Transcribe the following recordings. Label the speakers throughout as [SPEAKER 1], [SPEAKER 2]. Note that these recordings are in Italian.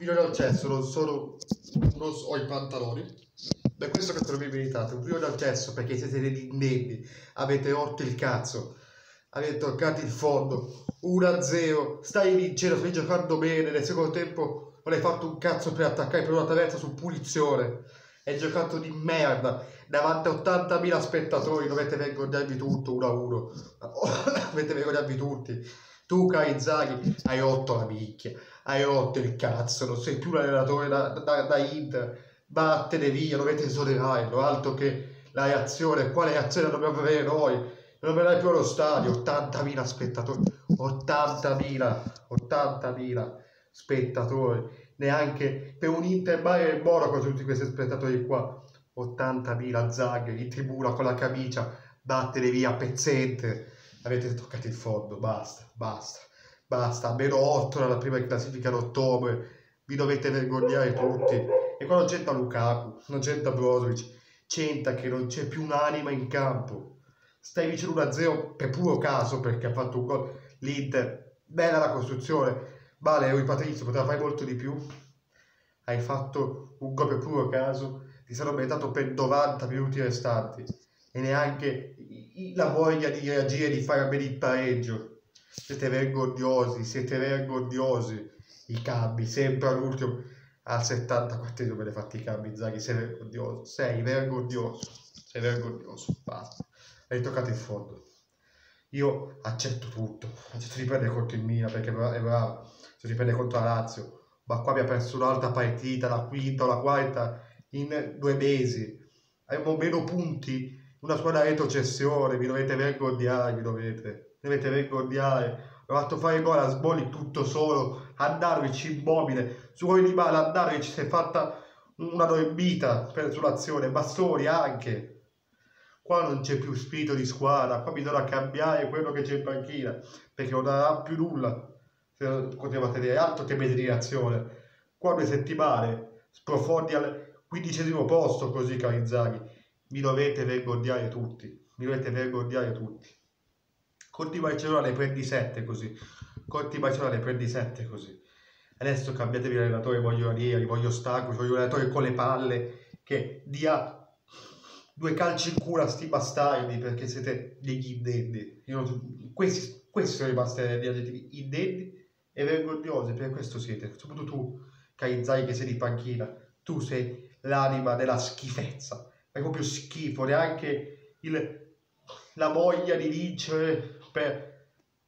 [SPEAKER 1] Io dal cesso non sono. Ho i pantaloni. Da questo che mi meritate. Un video dal cesso perché siete degli indenni. Avete rotto il cazzo. Avete toccato il fondo. 1-0. Stai vincendo, stai giocando bene. Nel secondo tempo non hai fatto un cazzo per attaccare per una traversa su punizione. Hai giocato di merda davanti a 80.000 spettatori. Dovete vergognarvi tutto 1-1. Dovete vergognarvi tutti. Tu, Carizaghi, hai rotto la minchia hai rotto il cazzo, non sei più l'allenatore da, da, da Inter, vattene via, dovete esonerarlo, altro che la reazione, quale reazione dobbiamo avere noi? Non vedrai più allo stadio, 80.000 spettatori, 80.000, 80.000 spettatori, neanche per un Inter Bayern Monaco tutti questi spettatori qua, 80.000 zagheri in tribuna con la camicia, vattene via, pezzente, avete toccato il fondo, basta, basta. Basta, meno 8 nella prima classifica ad ottobre, vi dovete vergognare tutti. E qua non c'entra Lukaku, non c'entra Brozovic, c'entra che non c'è più un'anima in campo. Stai vicino 1-0 per puro caso perché ha fatto un gol l'Inter. Bella la costruzione, vale, ero Patrizio, poteva fare molto di più. Hai fatto un gol per puro caso, ti sarò meritato per 90 minuti restanti e neanche la voglia di reagire, di fare bene il pareggio. Siete vergognosi, siete vergognosi. I cambi, sempre all'ultimo, al 74 me ne fatti i cambi, Zaghi, sei vergognoso, sei vergognoso, sei vergognoso, basta. Hai toccato il fondo. Io accetto tutto, accetto di prendere contro il Milan perché è bravo, se si prende contro la Lazio, ma qua abbiamo perso un'altra partita, la quinta o la quarta in due mesi. Abbiamo meno punti, una squadra retrocessione, vi dovete vergognare, vi dovete dovete vergognare. Ho fatto fare gol a Sboli tutto solo, Andanovic immobile, su gol di male Andanovic si è fatta una dormita per sull'azione, Bastoni anche. Qua non c'è più spirito di squadra, qua bisogna cambiare quello che c'è in panchina, perché non darà più nulla se continua a tenere altro che meditazione. Qua due settimane sprofondi al quindicesimo posto così Carizzaghi. Mi dovete vergognare tutti, mi dovete vergognare tutti. Conti Barcellona le prendi 7 così. Conti Barcellona le prendi 7 così. Adesso cambiatevi l'allenatore, voglio Ranieri, voglio Stacco, voglio un allenatore con le palle che dia due calci in culo a sti bastardi perché siete degli indendi. Questi, questi sono i bastardi aggettivi e vergognosi, per questo siete. Soprattutto tu, Caizzai, che sei di panchina, tu sei l'anima della schifezza. È proprio schifo, neanche il, la voglia di vincere per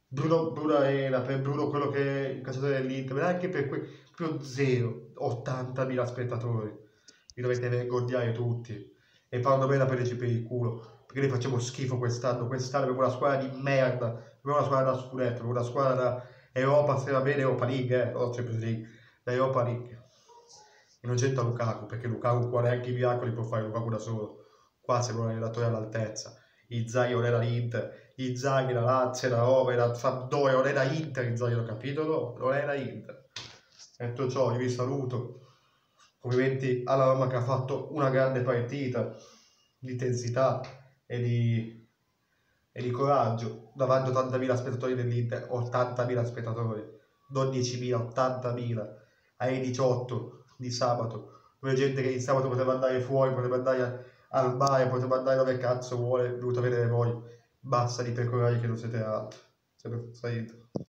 [SPEAKER 1] Bruno, Bruno Arena, per Bruno quello che è il calciatore dell'Inter, ma anche per quei proprio zero, 80.000 spettatori. Vi dovete vergognare tutti e fanno bene a prenderci per il culo, perché noi facciamo schifo quest'anno, quest'anno abbiamo una squadra di merda, abbiamo una squadra da scudetto, abbiamo una squadra da Europa, se va bene Europa League, eh, o Champions League, da Europa League. Non c'entra Lukaku, perché Lukaku qua neanche i miracoli può fare Lukaku da solo. Qua sembra un allenatore all'altezza. Inzaghi non era l'Inter, Inzaghi la Lazio, la Roma, la Sampdoria, non era Inter, Inzaghi l'ho capito, no, non era Inter. Detto ciò, io vi saluto, complimenti alla Roma che ha fatto una grande partita di intensità e di, e di coraggio davanti a 80.000 spettatori dell'Inter, 80.000 spettatori, 12.000, 80.000, ai 18 di sabato, dove gente che di sabato poteva andare fuori, poteva andare al bar, potrebbe andare dove cazzo vuole, a vedere voi. Basta di pecorari che non siete altro. Siete